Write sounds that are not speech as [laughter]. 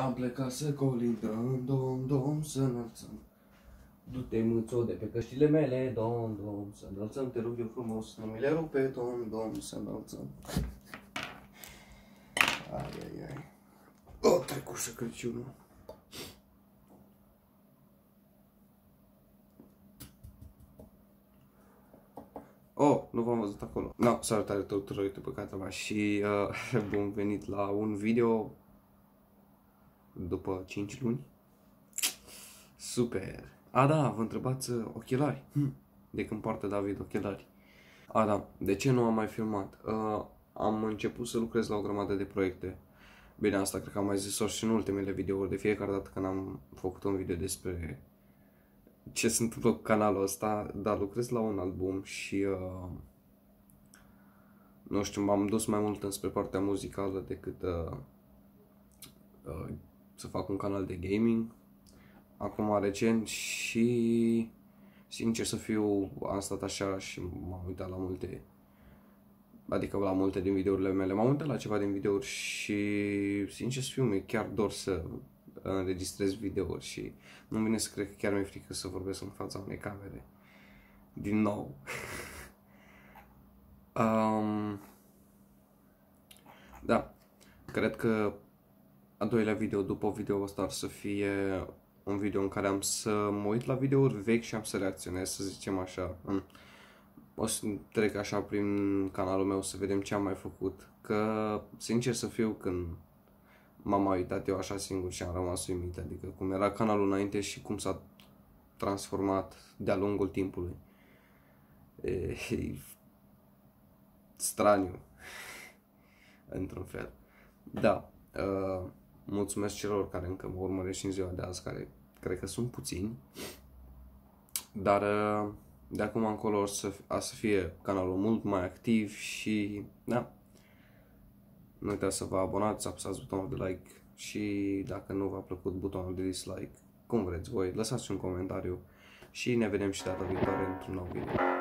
Am plecat să colindăm, dom, dom, să înălțăm. Du-te mâțo de pe căștile mele, dom, dom, să înălțăm, te rog eu frumos, nu mi le rupe, dom, dom, să înălțăm. Ai, ai, ai. O, trecut și Crăciunul. Oh, nu v-am văzut acolo. No, salutare tuturor YouTube canal și uh, [laughs] bun venit la un video după 5 luni. Super! A, da, vă întrebați uh, ochelari. Hm. De când poartă David ochelari. A, da, de ce nu am mai filmat? Uh, am început să lucrez la o grămadă de proiecte. Bine, asta cred că am mai zis-o și în ultimele videouri. De fiecare dată când am făcut un video despre ce se întâmplă cu canalul ăsta, dar lucrez la un album și uh, nu știu, m-am dus mai mult înspre partea muzicală decât uh, uh, să fac un canal de gaming acum recent și sincer să fiu am stat așa și m-am uitat la multe adică la multe din videourile mele. M-am uitat la ceva din videouri și sincer să fiu mi chiar dor să înregistrez videouri și nu vine să cred că chiar mi-e frică să vorbesc în fața unei camere. Din nou. [laughs] Um, da. Cred că a doilea video după video ăsta ar să fie un video în care am să mă uit la videouri vechi și am să reacționez, să zicem așa. O să trec așa prin canalul meu să vedem ce am mai făcut. Că, sincer să fiu, când m-am mai uitat eu așa singur și am rămas uimit, adică cum era canalul înainte și cum s-a transformat de-a lungul timpului. E, e straniu, [laughs] într-un fel. Da, uh, mulțumesc celor care încă mă urmăresc și în ziua de azi, care cred că sunt puțini. Dar uh, de acum încolo o să, a să fie canalul mult mai activ și da, nu uitați să vă abonați, să apăsați butonul de like și dacă nu v-a plăcut butonul de dislike, cum vreți voi, lăsați un comentariu și ne vedem și data viitoare într-un nou video.